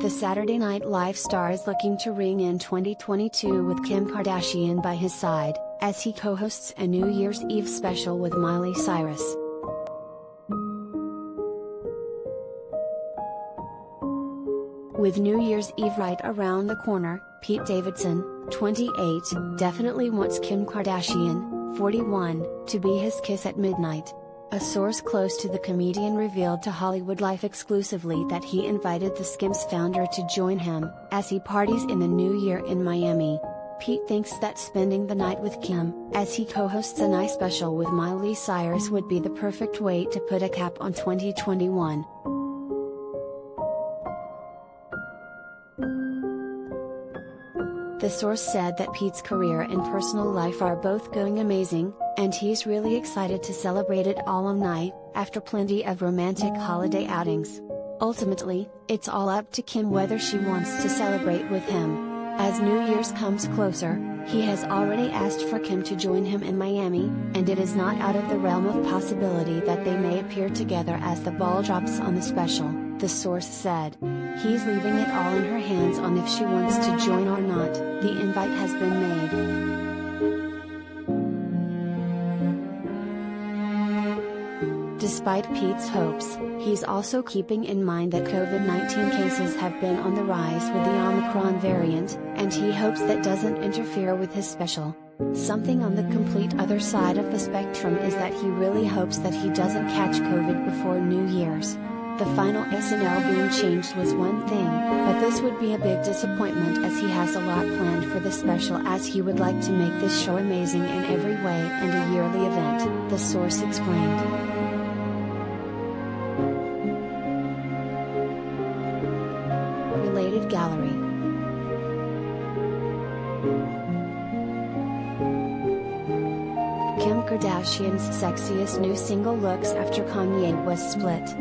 The Saturday Night Live star is looking to ring in 2022 with Kim Kardashian by his side, as he co hosts a New Year's Eve special with Miley Cyrus. With New Year's Eve right around the corner, Pete Davidson, 28, definitely wants Kim Kardashian, 41, to be his kiss at midnight. A source close to the comedian revealed to Hollywood Life exclusively that he invited the Skims founder to join him, as he parties in the new year in Miami. Pete thinks that spending the night with Kim, as he co-hosts a nice special with Miley Cyrus would be the perfect way to put a cap on 2021. The source said that Pete's career and personal life are both going amazing, and he's really excited to celebrate it all on night, after plenty of romantic holiday outings. Ultimately, it's all up to Kim whether she wants to celebrate with him. As New Year's comes closer, he has already asked for Kim to join him in Miami, and it is not out of the realm of possibility that they may appear together as the ball drops on the special, the source said. He's leaving it all in her hands on if she wants to join or not, the invite has been made. Despite Pete's hopes, he's also keeping in mind that COVID 19 cases have been on the rise with the Omicron variant, and he hopes that doesn't interfere with his special. Something on the complete other side of the spectrum is that he really hopes that he doesn't catch COVID before New Year's. The final SNL being changed was one thing, but this would be a big disappointment as he has a lot planned for the special as he would like to make this show amazing in every way and a yearly event, the source explained. Related Gallery Kim Kardashian's sexiest new single looks after Kanye West split.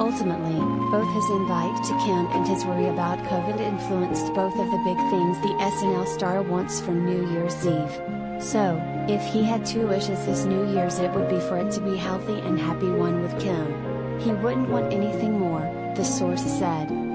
Ultimately, both his invite to Kim and his worry about COVID influenced both of the big things the SNL star wants from New Year's Eve. So, if he had two wishes this New Year's it would be for it to be healthy and happy one with Kim. He wouldn't want anything more, the source said.